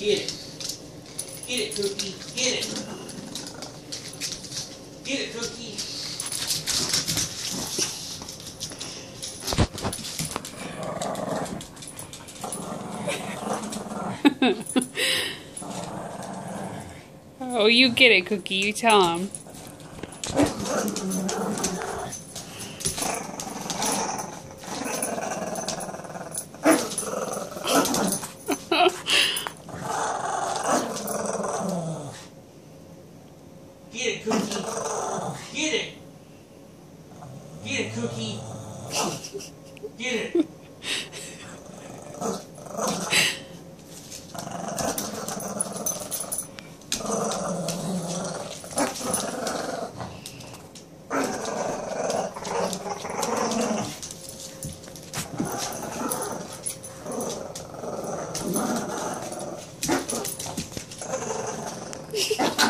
Get it. Get it, Cookie. Get it. Get it, Cookie. oh, you get it, Cookie. You tell him. Get it, Cookie. Get it. Get it, Cookie. Get it. Ha